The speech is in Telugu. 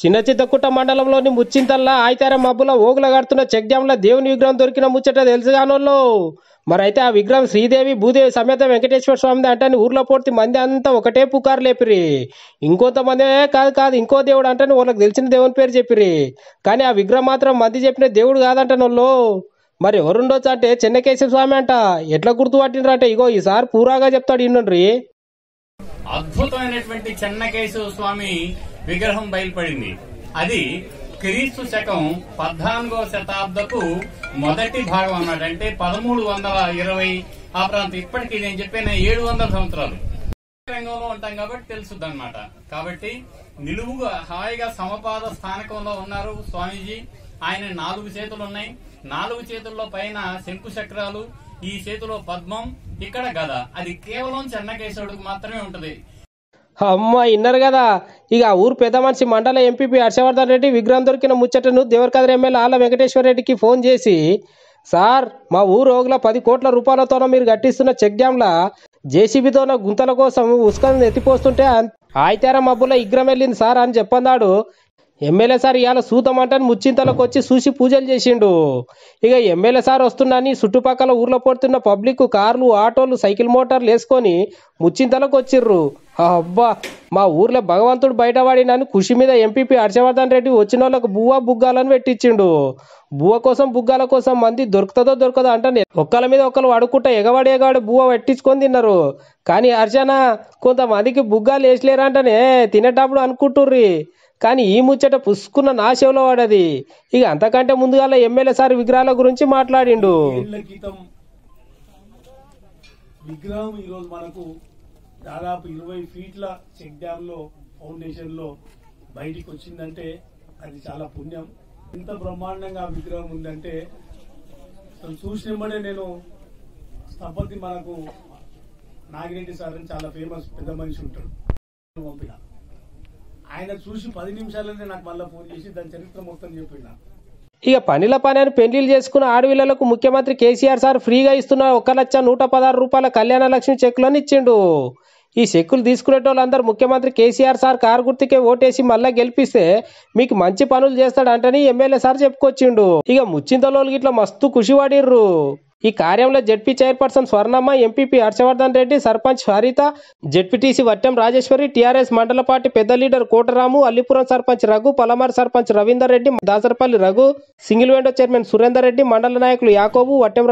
చిన్న చిత్తకుట్ట మండలంలోని ముచ్చింతల్లా ఆయితార మబ్బుల ఓగుల కడుతున్న చెక్ డ్యాంల దేవుని విగ్రహం దొరికిన ముచ్చట తెలుసు కానోళ్ళు మరైతే ఆ విగ్రహం శ్రీదేవి భూదేవి సమేత వెంకటేశ్వర స్వామిది అంటే ఊర్లో పూర్తి మంది అంతా ఒకటే పుకారు లేపిరి. ఇంకొంతమంది కాదు కాదు ఇంకో దేవుడు అంటే వాళ్ళకి తెలిసిన దేవుని పేరు చెప్పిరి. కానీ ఆ విగ్రహం మాత్రం మంది చెప్పిన దేవుడు కాదంట వాళ్ళు మరి ఎవరుండొచ్చు అంటే చెన్నకేశ్వర స్వామి అంట. ఎట్లా గుర్తుపట్టినరు అంటే ఇగో ఈసారి పూరాగా చెప్తాడు ఇండ్రి అద్భుతమైనటువంటి చెన్నకేశవ స్వామి విగ్రహం బయలుపడింది. అది క్రీస్తు శకం పద్నాలుగో శతాబ్దపు మొదటి భాగం అన్నమాట. అంటే పదమూడు వందల ఇరవై ఆ ప్రాంతం. ఇప్పటికి నేను చెప్పిన ఏడు వందల సంవత్సరాలు. రంగంలో ఉంటాం కాబట్టి తెలుసుద్ది అనమాట కాబట్టి నిలువుగా హాయిగా సమపాద స్థానకంలో ఉన్నారు స్వామీజీ. ఆయన నాలుగు చేతులు ఉన్నాయి. నాలుగు చేతుల్లో పైన శంకు చక్రాలు ఈ చేతిలో పద్మం ఇక్కడ గద. అది కేవలం చెన్నకేశవుడికి మాత్రమే ఉంటది. అమ్మ ఇన్నారు కదా. ఇక ఊరు పెద్ద మనిషి మండల ఎంపీపీ హర్షవర్ధన్ రెడ్డి విగ్రహం దొరికిన ముచ్చటను దేవరకద్ర ఎమ్మెల్యే ఆల వెంకటేశ్వర రెడ్డికి ఫోన్ చేసి సార్ మా ఊరు రోగుల పది కోట్ల రూపాయలతోనో మీరు కట్టిస్తున్న చెక్ డ్యాంల జేసీబీతోన గుంతల కోసం ఉసుకను ఎత్తిపోస్తుంటే ఆయితేరా మబ్బుల ఇగ్రం వెళ్ళింది సార్ అని చెప్పన్నాడు. ఎమ్మెల్యే సార్ ఇవాళ సూతమంటని ముచ్చింతలకు వచ్చి చూసి పూజలు చేసిండు. ఇక ఎమ్మెల్యే సార్ వస్తున్నాని చుట్టుపక్కల ఊర్లో పడుతున్న పబ్లిక్ కార్లు ఆటోలు సైకిల్ మోటార్లు వేసుకొని ముచ్చింతలకు వచ్చిర్రు అబ్బా మా ఊర్లో భగవంతుడు బయటపడినని ఖుషి మీద ఎంపీపీ హర్షవర్ధన్ రెడ్డి వచ్చిన వాళ్ళకు బువ్వ బుగ్గాలని పెట్టించిండు బువ్వ కోసం బుగ్గాల కోసం మంది దొరుకుతుందో దొరకదో అంటే ఒక్కల మీద ఒకరు అడుక్కుంటా ఎగవాడి ఎగవాడి బువ్వ పెట్టించుకొని తిన్నారు. కానీ అర్చన కొంతమందికి బుగ్గాలు వేసలేరంటనే తినేటప్పుడు అనుకుంటుర్రి. కానీ ఈ ముచ్చట పుసుకున్న నా చెవిలో వాడది. ఇక అంతకంటే ముందుగా ఎమ్మెల్యే సార్ విగ్రహాల గురించి మాట్లాడిండు. ఏళ్ళ విగ్రహం ఈరోజు మనకు దాదాపు ఇరవై ఫీట్ల చెక్ డ్యామ్లో ఫౌండేషన్లో బయటికి వచ్చిందంటే అది చాలా పుణ్యం. ఇంత బ్రహ్మాండంగా విగ్రహం ఉందంటే అసలు చూసినమ్మడే నేను స్థపతి మనకు నాగిరెడ్డి సార్ అని చాలా ఫేమస్ పెద్ద మనిషి ఉంటాడు. పంపిన ఆయన చూసి పది నిమిషాలనే నాకు మళ్ళీ ఫోన్ చేసి దాని చరిత్ర మొత్తం చెప్పిండు. ఇక పనిల పని అని పెళ్ళిళ్ళు చేసుకున్న ఆడపిల్లలకు ముఖ్యమంత్రి కేసీఆర్ సార్ ఫ్రీగా ఇస్తున్న ఒక లక్ష నూట పదహారు రూపాయల కళ్యాణ లక్ష్మి చెక్కులను ఇచ్చిండు. ఈ చెక్కులు తీసుకునేటోళ్ళందరూ ముఖ్యమంత్రి కేసీఆర్ సార్ కారు గుర్తుకే ఓటేసి మళ్ళా గెలిపిస్తే మీకు మంచి పనులు చేస్తాడంటని ఎమ్మెల్యే సార్ చెప్పుకొచ్చిండు. ఇక ముచ్చింతలోళ్ళు ఇట్లా మస్తు ఖుషి పడిర్రు. ఈ కార్యంలో ZP chairperson Swarnamma MPP Harshavardhan Reddy sarpanch Haritha ZPTC Vattem Rajeshwari TRS మండల పార్టీ పెద్ద leader Kotaramu Allipuram sarpanch Raghu Palamar sarpanch Ravinder Reddy Dasarapalli Raghu single window chairman Surender Reddy మండల నాయకులు యాకోబు వట్టెం